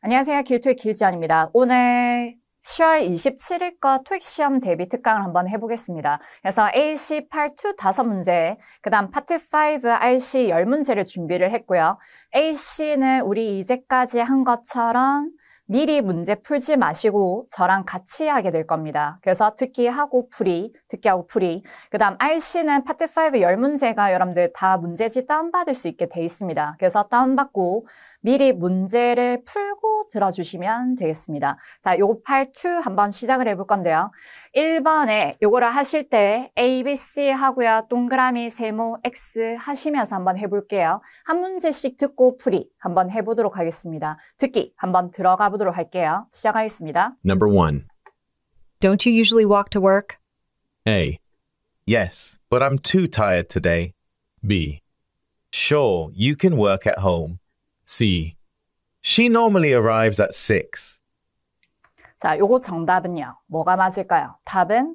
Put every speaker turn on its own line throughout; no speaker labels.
안녕하세요. 길토의 길지연입니다. 오늘 10월 27일과 토익 시험 대비 특강을 한번 해보겠습니다. 그래서 AC Part 2 5문제, 그 다음 파트 5 RC 10문제를 준비를 했고요. AC는 우리 이제까지 한 것처럼 미리 문제 풀지 마시고 저랑 같이 하게 될 겁니다. 그래서 듣기하고 풀이, 듣기하고 풀이. 그 다음 RC는 파트 5 10문제가 여러분들 다 문제지 다운받을 수 있게 돼 있습니다. 그래서 다운받고 미리 문제를 풀고 들어주시면 되겠습니다. 자, 요거 팔 2 한번 시작을 해볼 건데요. 1번에 요거를 하실 때 A, B, C 하고요. 동그라미, 세모, X 하시면서 한번 해볼게요. 한 문제씩 듣고 풀이 한번 해보도록 하겠습니다. 듣기 한번 들어가 보도록 할게요. 시작하겠습니다.
Number 1.
Don't you usually walk to work?
A.
Yes, but I'm too tired today.
B.
Sure, you can work at home.
C.
She normally arrives at 6.
자, 요거 정답은요. 뭐가 맞을까요? 답은,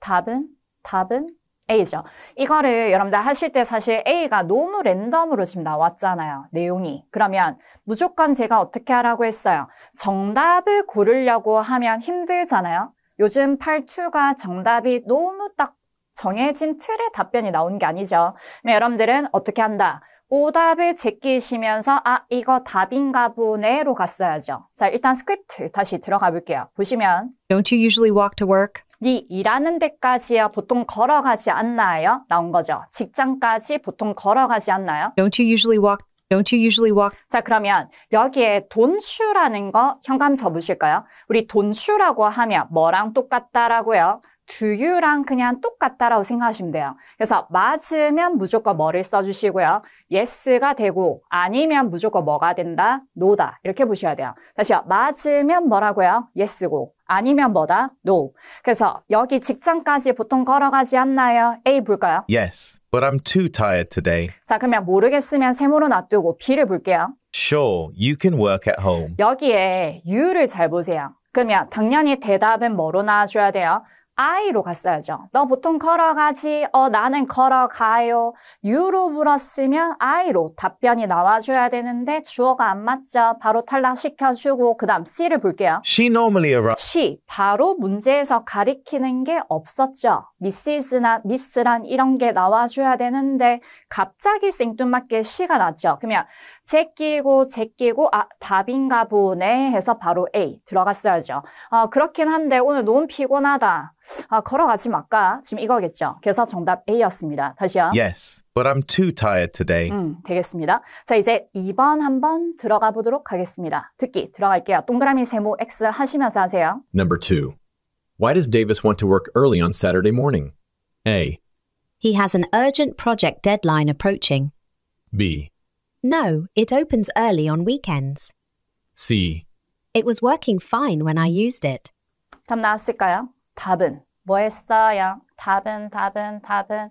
답은, 답은 A죠. 이거를 여러분들 하실 때 사실 A가 너무 랜덤으로 지금 나왔잖아요. 내용이. 그러면 무조건 제가 어떻게 하라고 했어요? 정답을 고르려고 하면 힘들잖아요. 요즘 팔2가 정답이 너무 딱 정해진 틀의 답변이 나오는 게 아니죠. 여러분들은 어떻게 한다? 오답을 제끼시면서 아 이거 답인가 보네로 갔어야죠. 자 일단 스크립트 다시 들어가 볼게요. 보시면
Don't you usually walk to work?
네 일하는 데까지야 보통 걸어가지 않나요? 나온 거죠. 직장까지 보통 걸어가지 않나요?
Don't you usually walk? Don't you usually walk?
자 그러면 여기에 Don't you라는 거 현감 접으실까요? 우리 Don't you라고 하면 뭐랑 똑같다라고요? Do you랑 그냥 똑같다라고 생각하시면 돼요. 그래서 맞으면 무조건 뭐를 써주시고요. yes가 되고 아니면 무조건 뭐가 된다? no다. 이렇게 보셔야 돼요. 다시요. 맞으면 뭐라고요? yes고 아니면 뭐다? no. 그래서 여기 직장까지 보통 걸어가지 않나요? A 볼까요?
Yes, but I'm too tired today.
자 그러면 모르겠으면 세모로 놔두고 B를 볼게요.
Sure, you can work at home.
여기에 you를 잘 보세요. 그러면 당연히 대답은 뭐로 나와줘야 돼요? I로 갔어야죠. 너 보통 걸어가지? 어, 나는 걸어가요. U로 물었으면 I로 답변이 나와줘야 되는데 주어가 안 맞죠. 바로 탈락시켜주고 그 다음 C를 볼게요.
She normally arrives.
she 바로 문제에서 가리키는 게 없었죠. 미시즈나 미스란 이런 게 나와줘야 되는데 갑자기 생뚱맞게 she가 났죠. 그러면 제끼고 제끼고 아 답인가 보네 해서 바로 A 들어갔어야죠. 아 그렇긴 한데 오늘 너무 피곤하다. 아 걸어가지 말까? 지금 이거겠죠. 그래서 정답 A였습니다. 다시요.
Yes, but I'm too tired today.
음, 되겠습니다. 자, 이제 2번 한번 들어가 보도록 하겠습니다. 듣기 들어갈게요. 동그라미 세모 X 하시면서 하세요.
Number 2. Why does Davis want to work early on Saturday morning? A.
He has an urgent project deadline approaching.
B.
No, it opens early on weekends.
C.
It was working fine when I used it.
답 나왔을까요? 답은 뭐 했어요? 답은 답은 답은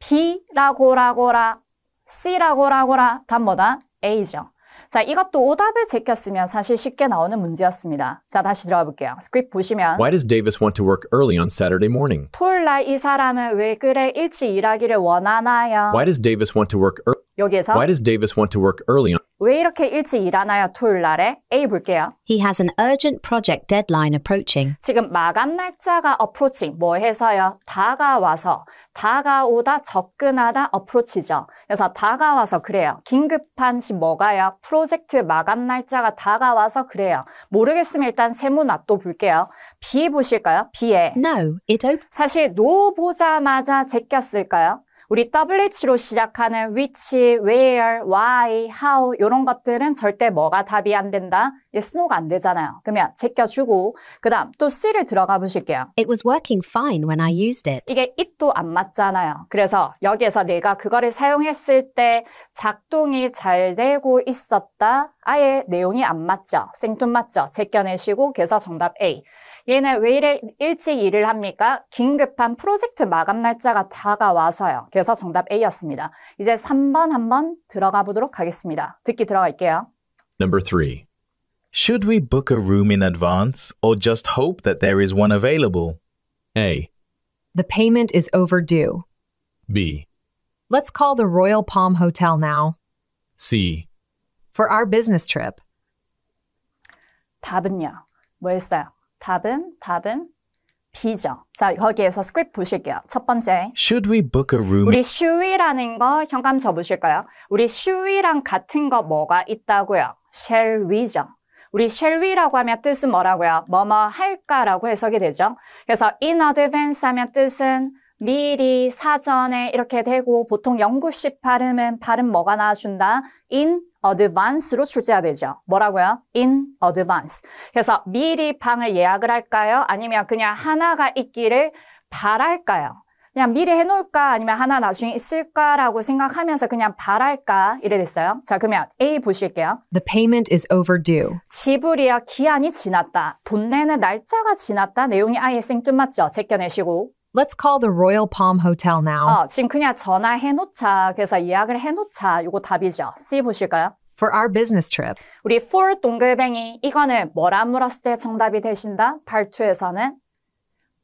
B라고 라고라 C라고 라고라 답 뭐다? A죠. 자, 이것도 오답을 제꼈으면 사실 쉽게 나오는 문제였습니다. 자, 다시 들어가 볼게요. 스크립트 보시면
Why does Davis want to work early on Saturday morning?
토요일 날 이 사람은 왜 그래 일찍 일하기를 원하나요?
Why does Davis want to work ear-
여기에서
Why does Davis want to work early on
왜 이렇게 일찍 일하나요? 토요일 날에? A 볼게요.
He has an urgent project deadline approaching.
지금 마감 날짜가 approaching 뭐 해서요? 다가와서 다가오다 접근하다 approach죠. 그래서 다가와서 그래요. 긴급한 지금 뭐가요? 프로젝트 마감 날짜가 다가와서 그래요. 모르겠으면 일단 세모 놔둬 볼게요. B 보실까요? B에
No, it op-
사실 노 보자마자 제꼈을까요? 우리 WH로 시작하는 which, where, why, how 이런 것들은 절대 뭐가 답이 안 된다? No가 안 되잖아요. 그러면 제껴주고 그 다음 또 C를 들어가 보실게요.
it was working fine when I used it.
이게 it도 안 맞잖아요. 그래서 여기에서 내가 그거를 사용했을 때 작동이 잘 되고 있었다. 아예 내용이 안 맞죠. 생뚱맞죠. 제껴내시고 그래서 정답 A. 얘는 왜 이래 일찍 일을 합니까? 긴급한 프로젝트 마감 날짜가 다가와서요. 그래서 정답 A였습니다. 이제 3번 한번 들어가 보도록 하겠습니다. 듣기 들어갈게요.
Number 3.
Should we book a room in advance or just hope that there is one available?
A.
The payment is overdue.
B.
Let's call the Royal Palm Hotel now
C.
for our business trip.
답은요. 뭐였어요? 답은 답은 B죠. 자, 거기에서 스크립트 보실게요. 첫 번째.
Should we book a room?
우리 should이라는 거 현감 접으실까요? 우리 should이랑 같은 거 뭐가 있다고요? shall we죠. 우리 shall we라고 하면 뜻은 뭐라고요? 뭐뭐 할까라고 해석이 되죠. 그래서 in advance 하면 뜻은 미리, 사전에 이렇게 되고 보통 영구식 발음은 발음 뭐가 나와준다? in advance로 출제가 되죠. 뭐라고요? in advance. 그래서 미리 방을 예약을 할까요? 아니면 그냥 하나가 있기를 바랄까요? 그냥 미리 해놓을까 아니면 하나 나중에 있을까라고 생각하면서 그냥 바랄까 이래 됐어요. 자 그러면 A 보실게요.
The payment is overdue.
지불이야 기한이 지났다. 돈 내는 날짜가 지났다. 내용이 아예 생뚱맞죠. 제껴내시고
Let's call the Royal Palm Hotel now.
어, 지금 그냥 전화해놓자. 그래서 예약을 해놓자. 이거 답이죠. C 보실까요?
For our business trip.
우리 for 동글뱅이 이거는 뭐라 물었을 때 정답이 되신다? part 2에서는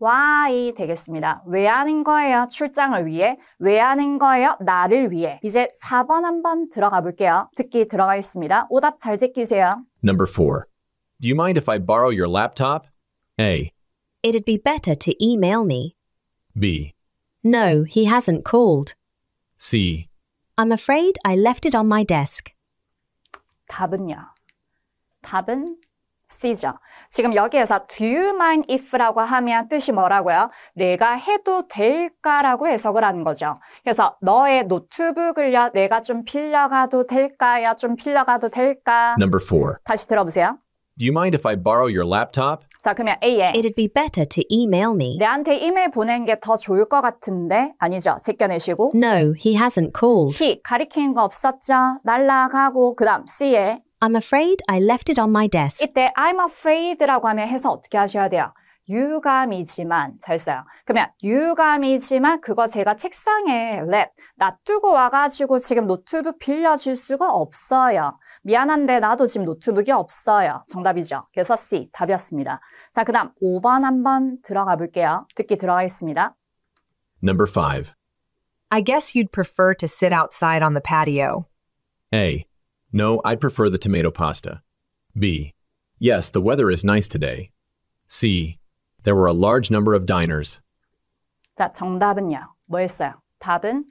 why 되겠습니다. 왜 하는 거예요? 출장을 위해. 왜 하는 거예요? 나를 위해. 이제 4번 한번 들어가 볼게요. 듣기 들어가 있습니다. 오답 잘 제끼세요.
Number 4. Do you mind if I borrow your laptop? A.
It'd be better to email me.
B.
No, he hasn't called.
C.
I'm afraid I left it on my desk.
답은요? 답은 C죠. 지금 여기에서 do you mind if라고 하면 뜻이 뭐라고요? 내가 해도 될까라고 해석을 하는 거죠. 그래서 너의 노트북을요, 내가 좀 빌려가도 될까요? 좀 빌려가도 될까?
Number 4.
다시 들어보세요.
Do you mind if I borrow your laptop?
자, 그러면 A에
It'd be better to email me.
내한테 이메일 보낸 게 더 좋을 것 같은데 아니죠. 제껴내시고
No, he hasn't called.
T 가리키는 거 없었죠. 날라가고 그다음 C에
I'm afraid I left it on my desk.
이때 I'm afraid라고 하면 해석 어떻게 하셔야 돼요? 유감이지만 잘 써요. 그러면 유감이지만 그거 제가 책상에 left 놔두고 와가지고 지금 노트북 빌려줄 수가 없어요. 미안한데 나도 지금 노트북이 없어요. 정답이죠. 그래서 C 답이었습니다. 자, 그 다음 5번 한번 들어가 볼게요. 듣기 들어가 있습니다.
Number 5.
I guess you'd prefer to sit outside on the patio.
A. No, I'd prefer the tomato pasta. B. Yes, the weather is nice today. C. There were a large number of diners.
자, 정답은요. 뭐였어요? 답은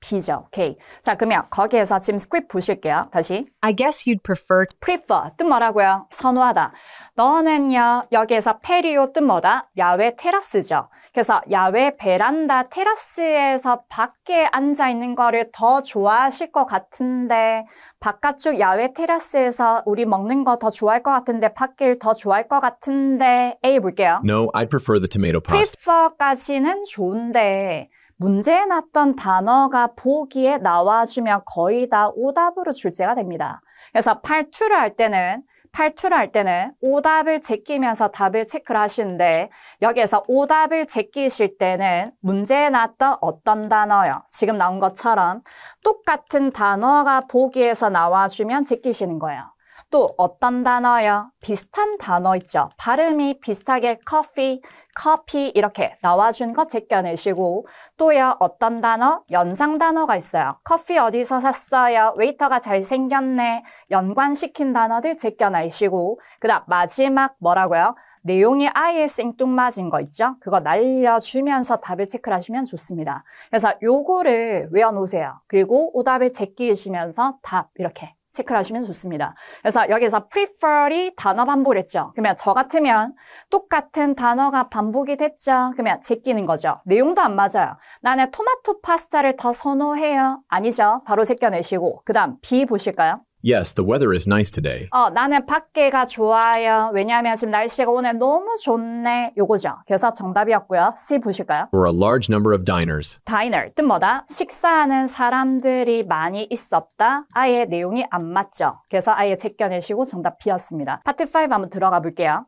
B죠. 오케이. 자, 그러면 거기에서 지금 스크립트 보실게요. 다시.
I guess you'd prefer
prefer 뜻 뭐라고요? 선호하다. 너는요 여기에서 페리오 뜻 뭐다? 야외 테라스죠. 그래서 야외 베란다 테라스에서 밖에 앉아 있는 거를 더 좋아하실 것 같은데 바깥쪽 야외 테라스에서 우리 먹는 거 더 좋아할 것 같은데 밖을 더 좋아할 것 같은데 A 볼게요.
No, I'd prefer the tomato pasta.
prefer까지는 좋은데 문제에 났던 단어가 보기에 나와주면 거의 다 오답으로 출제가 됩니다. 그래서 part 2를 할 때는 part 2를 할 때는 오답을 제끼면서 답을 체크를 하시는데 여기에서 오답을 제끼실 때는 문제에 났던 어떤 단어요? 지금 나온 것처럼 똑같은 단어가 보기에서 나와주면 제끼시는 거예요. 또 어떤 단어요? 비슷한 단어 있죠. 발음이 비슷하게 커피, 커피 이렇게 나와준 거 제껴내시고 또요 어떤 단어? 연상 단어가 있어요. 커피 어디서 샀어요? 웨이터가 잘생겼네. 연관시킨 단어들 제껴내시고 그 다음 마지막 뭐라고요? 내용이 아예 생뚱맞은 거 있죠? 그거 날려주면서 답을 체크를 하시면 좋습니다. 그래서 요거를 외워놓으세요. 그리고 오답을 제끼시면서 답 이렇게 체크를 하시면 좋습니다. 그래서 여기서 prefer이 단어 반복을 했죠. 그러면 저 같으면 똑같은 단어가 반복이 됐죠. 그러면 제끼는 거죠. 내용도 안 맞아요. 나는 토마토 파스타를 더 선호해요. 아니죠. 바로 제껴내시고 그 다음 B 보실까요?
Yes, the weather is nice today.
어, 나는 밖에가 좋아요. 왜냐하면 지금 날씨가 오늘 너무 좋네. 요거죠. 그래서 정답이었고요. C 보실까요?
There were a large number of diners.
diner 뜻 뭐다? 식사하는 사람들이 많이 있었다. 아예 내용이 안 맞죠. 그래서 아예 제껴내시고 정답 B였습니다. 파트 5 한번 들어가 볼게요.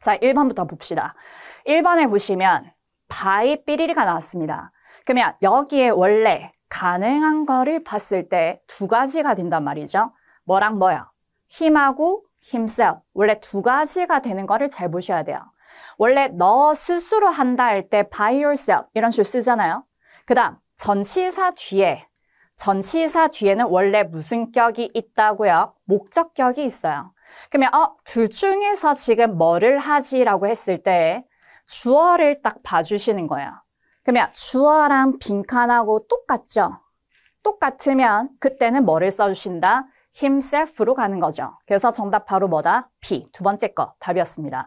자, 1번부터 봅시다. 1번에 보시면 by 삐리리가 나왔습니다. 그러면 여기에 원래 가능한 거를 봤을 때 두 가지가 된단 말이죠. 뭐랑 뭐야? 힘하고 himself. 원래 두 가지가 되는 거를 잘 보셔야 돼요. 원래 너 스스로 한다 할 때 by yourself 이런 줄 쓰잖아요. 그 다음 전치사 뒤에 전치사 뒤에는 원래 무슨 격이 있다고요? 목적격이 있어요. 그러면 어, 둘 중에서 지금 뭐를 하지라고 했을 때 주어를 딱 봐주시는 거예요. 그러면 주어랑 빈칸하고 똑같죠? 똑같으면 그때는 뭐를 써주신다? himself로 가는 거죠. 그래서 정답 바로 뭐다? B. 두 번째 거 답이었습니다.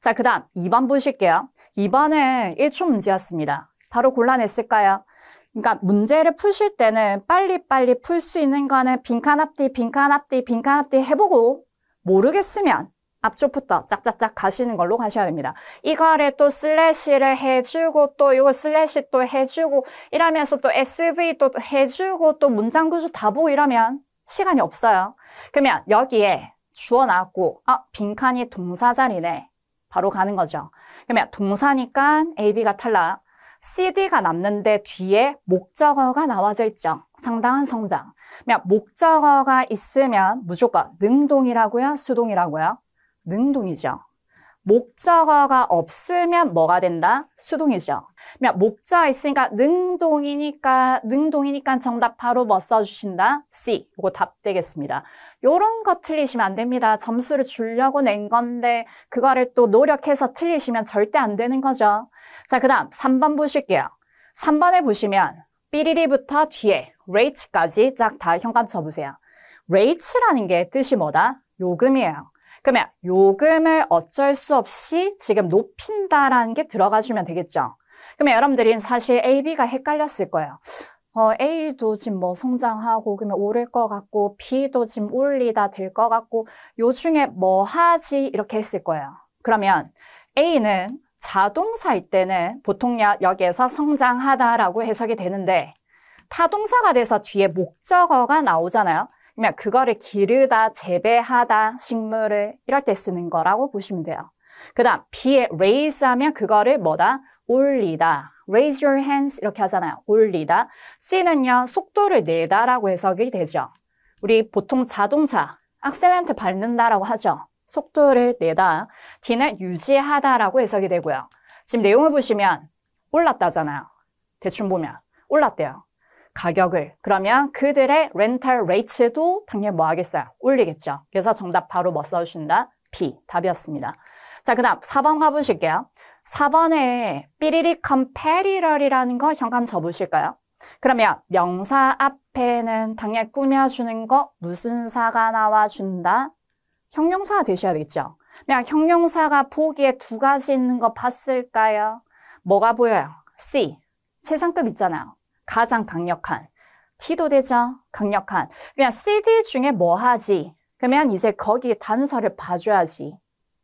자, 그 다음 2번 보실게요. 2번은 1초 문제였습니다. 바로 골라냈을까요? 그러니까 문제를 푸실 때는 빨리빨리 풀 수 있는 거는 빈칸 앞뒤, 빈칸 앞뒤, 빈칸 앞뒤 해보고 모르겠으면 앞쪽부터 짝짝짝 가시는 걸로 가셔야 됩니다. 이거를 또 슬래시를 해주고 또 이거 슬래시 또 해주고 이러면서 또 SV 또 해주고 또 문장 구조 다 보고 이러면 시간이 없어요. 그러면 여기에 주어 나왔고 아 빈칸이 동사 자리네. 바로 가는 거죠. 그러면 동사니까 AB가 탈락. CD가 남는데 뒤에 목적어가 나와져 있죠. 상당한 성장. 그러면 목적어가 있으면 무조건 능동이라고요? 수동이라고요? 능동이죠. 목적어가 없으면 뭐가 된다? 수동이죠. 그러면 목적어 있으니까 능동이니까 능동이니까 정답 바로 뭐 써주신다? C. 이거 답 되겠습니다. 요런 거 틀리시면 안 됩니다. 점수를 주려고 낸 건데 그거를 또 노력해서 틀리시면 절대 안 되는 거죠. 자, 그 다음 3번 보실게요. 3번에 보시면 삐리리부터 뒤에 rate까지 쫙 다 현감 쳐보세요. rate라는 게 뜻이 뭐다? 요금이에요. 그러면 요금을 어쩔 수 없이 지금 높인다라는 게 들어가 주면 되겠죠. 그러면 여러분들이 사실 A, B가 헷갈렸을 거예요. 어, A도 지금 뭐 성장하고 그러면 오를 것 같고 B도 지금 올리다 될 것 같고 요 중에 뭐 하지 이렇게 했을 거예요. 그러면 A는 자동사일 때는 보통 여기에서 성장하다라고 해석이 되는데 타동사가 돼서 뒤에 목적어가 나오잖아요. 그러면 그거를 기르다, 재배하다, 식물을 이럴 때 쓰는 거라고 보시면 돼요. 그 다음 B에 raise 하면 그거를 뭐다? 올리다. raise your hands 이렇게 하잖아요. 올리다. C는요, 속도를 내다라고 해석이 되죠. 우리 보통 자동차, 악셀렌트 밟는다라고 하죠. 속도를 내다. D는 유지하다라고 해석이 되고요. 지금 내용을 보시면 올랐다잖아요. 대충 보면 올랐대요. 가격을. 그러면 그들의 렌탈 레이츠도 당연히 뭐 하겠어요? 올리겠죠. 그래서 정답 바로 뭐 써주신다? B. 답이었습니다. 자, 그 다음 4번 가보실게요. 4번에 삐리리 competitor라는 거 현감 접으실까요? 그러면 명사 앞에는 당연히 꾸며주는 거 무슨 사가 나와준다? 형용사가 되셔야 되겠죠. 그냥 형용사가 보기에 두 가지 있는 거 봤을까요? 뭐가 보여요? C. 최상급 있잖아요. 가장 강력한. D도 되죠? 강력한. 그냥 CD 중에 뭐 하지? 그러면 이제 거기 단서를 봐줘야지.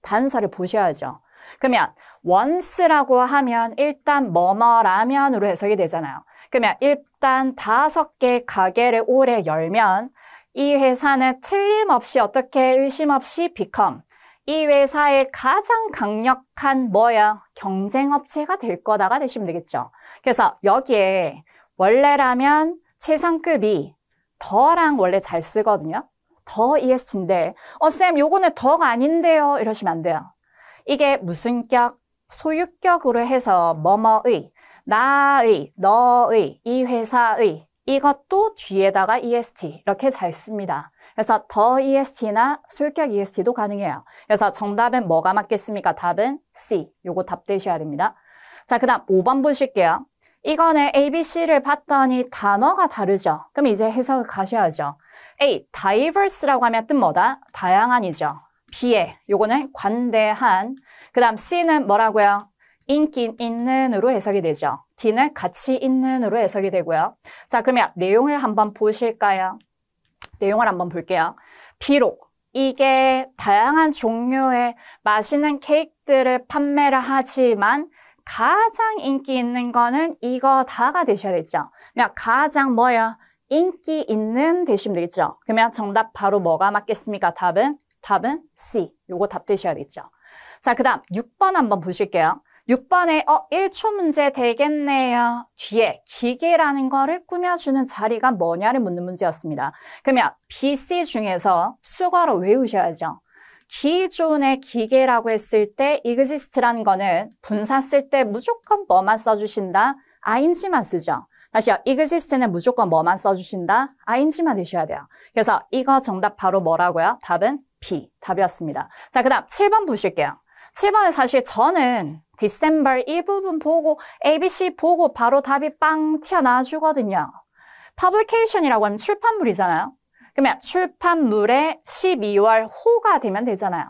단서를 보셔야죠. 그러면 once라고 하면 일단 뭐뭐라면으로 해석이 되잖아요. 그러면 일단 다섯 개 가게를 오래 열면 이 회사는 틀림없이 어떻게 의심 없이 become 이 회사의 가장 강력한 뭐야 경쟁업체가 될 거다가 되시면 되겠죠. 그래서 여기에 원래라면 최상급이 더랑 원래 잘 쓰거든요. 더 EST인데 어 쌤 요거는 더가 아닌데요 이러시면 안 돼요. 이게 무슨 격? 소유격으로 해서 뭐뭐의, 나의, 너의, 이 회사의 이것도 뒤에다가 EST 이렇게 잘 씁니다. 그래서 더 EST나 소유격 EST도 가능해요. 그래서 정답은 뭐가 맞겠습니까? 답은 C. 요거 답 되셔야 됩니다. 자, 그 다음 5번 보실게요. 이거는 ABC를 봤더니 단어가 다르죠. 그럼 이제 해석을 가셔야죠. A, diverse라고 하면 뜻 뭐다? 다양한이죠. B에 요거는 관대한. 그 다음 C는 뭐라고요? 인기 있는으로 해석이 되죠. D는 가치 있는으로 해석이 되고요. 자, 그러면 내용을 한번 보실까요? 내용을 한번 볼게요. 비록 이게 다양한 종류의 맛있는 케이크들을 판매를 하지만 가장 인기 있는 거는 이거 다가 되셔야 되죠. 그냥 가장 뭐야? 인기 있는 되시면 되겠죠. 그러면 정답 바로 뭐가 맞겠습니까? 답은? 답은 C. 요거 답 되셔야 되죠. 자, 그 다음 6번 한번 보실게요. 6번에 어 1초 문제 되겠네요. 뒤에 기계라는 거를 꾸며주는 자리가 뭐냐를 묻는 문제였습니다. 그러면 BC 중에서 수거로 외우셔야죠. 기존의 기계라고 했을 때 exist라는 거는 분사 쓸 때 무조건 뭐만 써주신다? ing만 쓰죠. 다시요. exist는 무조건 뭐만 써주신다? ing만 되셔야 돼요. 그래서 이거 정답 바로 뭐라고요? 답은 B. 답이었습니다. 자, 그 다음 7번 보실게요. 7번은 사실 저는 디셈버 이 부분 보고 ABC 보고 바로 답이 빵 튀어나와 주거든요. publication이라고 하면 출판물이잖아요. 그러면 출판물에 12월 호가 되면 되잖아요.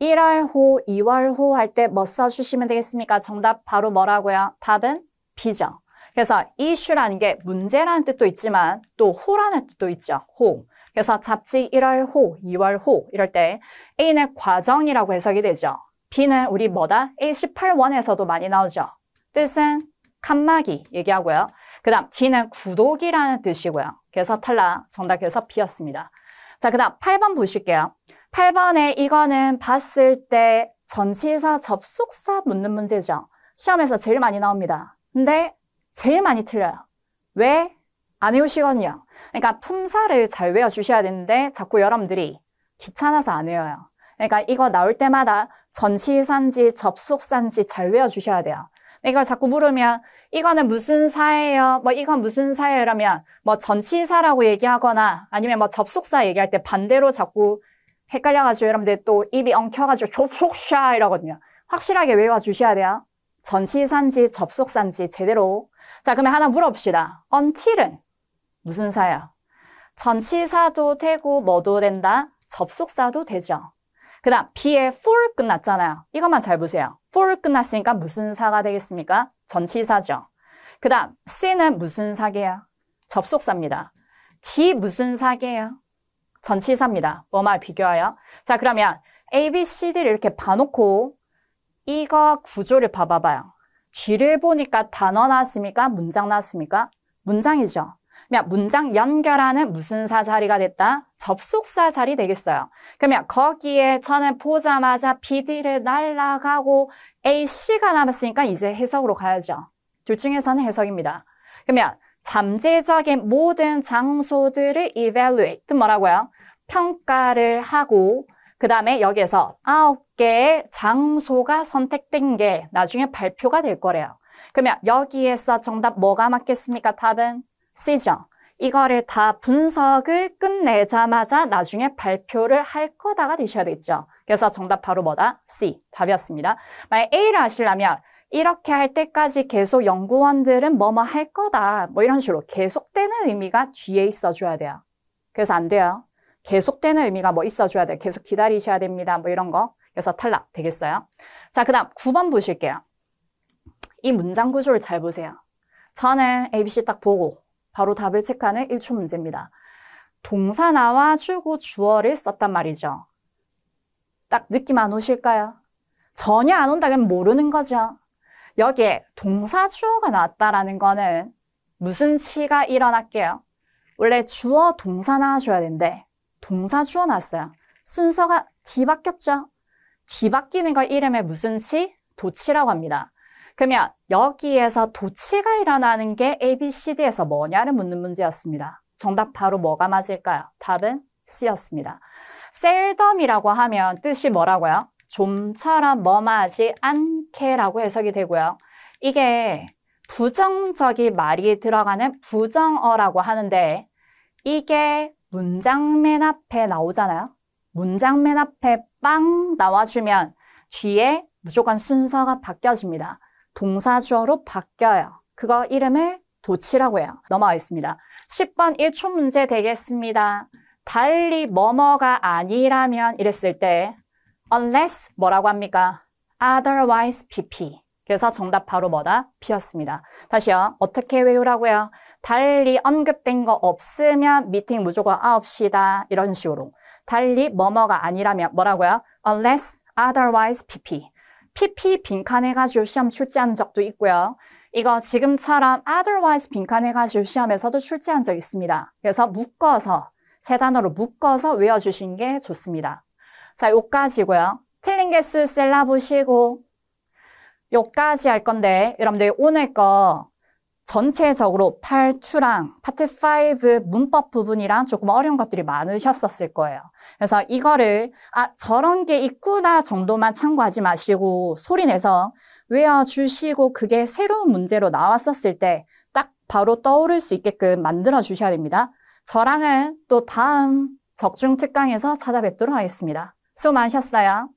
1월 호, 2월 호 할 때 뭐 써주시면 되겠습니까? 정답 바로 뭐라고요? 답은 B죠. 그래서 이슈라는 게 문제라는 뜻도 있지만 또 호라는 뜻도 있죠. 호. 그래서 잡지 1월 호, 2월 호 이럴 때 A는 과정이라고 해석이 되죠. B는 우리 뭐다? A18원에서도 많이 나오죠. 뜻은 칸막이 얘기하고요. 그 다음 D는 구독이라는 뜻이고요. 그래서 탈락, 정답 그래서 B였습니다. 자, 그 다음 8번 보실게요. 8번에 이거는 봤을 때 전치사 접속사 묻는 문제죠. 시험에서 제일 많이 나옵니다. 근데 제일 많이 틀려요. 왜? 안 외우시거든요. 그러니까 품사를 잘 외워주셔야 되는데 자꾸 여러분들이 귀찮아서 안 외워요. 그러니까 이거 나올 때마다 전치사인지 접속사인지 잘 외워주셔야 돼요. 이걸 자꾸 물으면 이거는 무슨 사예요? 뭐 이건 무슨 사예요? 라면 뭐 전치사라고 얘기하거나 아니면 뭐 접속사 얘기할 때 반대로 자꾸 헷갈려가지고 여러분들 또 입이 엉켜가지고 접속사 이러거든요. 확실하게 외워주셔야 돼요. 전치사인지 접속사인지 제대로. 자 그러면 하나 물어봅시다. until은 무슨 사예요? 전치사도 되고 뭐도 된다? 접속사도 되죠. 그 다음 B에 for 끝났잖아요. 이것만 잘 보세요. For 끝났으니까 무슨 사가 되겠습니까? 전치사죠. 그 다음 C는 무슨 사계요? 접속사입니다. D 무슨 사계요? 전치사입니다. 뭐만 비교하여? 자 그러면 A, B, C, D를 이렇게 봐놓고 이거 구조를 봐봐봐요. 뒤를 보니까 단어 나왔습니까? 문장 나왔습니까? 문장이죠. 그러면 문장 연결하는 무슨 사 자리가 됐다? 접속사 자리 되겠어요. 그러면 거기에 저는 보자마자 BD를 날라가고 AC가 남았으니까 이제 해석으로 가야죠. 둘 중에서는 해석입니다. 그러면 잠재적인 모든 장소들을 evaluate, 뭐라고요? 평가를 하고 그 다음에 여기에서 아홉 개의 장소가 선택된 게 나중에 발표가 될 거래요. 그러면 여기에서 정답 뭐가 맞겠습니까? 답은 C죠. 이거를 다 분석을 끝내자마자 나중에 발표를 할 거다가 되셔야 되겠죠. 그래서 정답 바로 뭐다? C. 답이었습니다. 만약 A를 하시려면 이렇게 할 때까지 계속 연구원들은 뭐뭐 할 거다. 뭐 이런 식으로 계속되는 의미가 뒤에 있어줘야 돼요. 그래서 안 돼요. 계속되는 의미가 뭐 있어줘야 돼요. 계속 기다리셔야 됩니다. 뭐 이런 거. 그래서 탈락 되겠어요. 자, 그 다음 9번 보실게요. 이 문장 구조를 잘 보세요. 저는 ABC 딱 보고 바로 답을 체크하는 1초 문제입니다. 동사 나와 주고 주어를 썼단 말이죠. 딱 느낌 안 오실까요? 전혀 안 온다 그러면 모르는 거죠. 여기에 동사 주어가 나왔다라는 거는 무슨 치가 일어날게요? 원래 주어 동사 나와줘야 되는데 동사 주어 나왔어요. 순서가 뒤바뀌었죠? 뒤바뀌는 걸 이름에 무슨 치? 도치라고 합니다. 그러면 여기에서 도치가 일어나는 게 A, B, C, D에서 뭐냐를 묻는 문제였습니다. 정답 바로 뭐가 맞을까요? 답은 C였습니다. 셀덤이라고 하면 뜻이 뭐라고요? 좀처럼 뭐하지 않게라고 해석이 되고요. 이게 부정적인 말이 들어가는 부정어라고 하는데 이게 문장 맨 앞에 나오잖아요. 문장 맨 앞에 빵 나와주면 뒤에 무조건 순서가 바뀌어집니다. 동사주어로 바뀌어요. 그거 이름을 도치라고 해요. 넘어가겠습니다. 10번 1초 문제 되겠습니다. 달리 뭐뭐가 아니라면 이랬을 때 unless 뭐라고 합니까? otherwise pp. 그래서 정답 바로 뭐다? B였습니다. 다시요. 어떻게 외우라고요? 달리 언급된 거 없으면 미팅 무조건 9시다. 이런 식으로. 달리 뭐뭐가 아니라면 뭐라고요? unless otherwise pp. Pp 빈칸해가지고 시험 출제한 적도 있고요. 이거 지금처럼 otherwise 빈칸해가지고 시험에서도 출제한 적 있습니다. 그래서 묶어서 세 단어로 묶어서 외워주신 게 좋습니다. 자, 요까지고요. 틀린 개수 셀라 보시고 요까지 할 건데 여러분들 오늘 거 전체적으로 팔 2랑 파트 5 문법 부분이랑 조금 어려운 것들이 많으셨었을 거예요. 그래서 이거를 아 저런 게 있구나 정도만 참고하지 마시고 소리 내서 외워주시고 그게 새로운 문제로 나왔었을 때 딱 바로 떠오를 수 있게끔 만들어 주셔야 됩니다. 저랑은 또 다음 적중 특강에서 찾아뵙도록 하겠습니다. 수고 많으셨어요.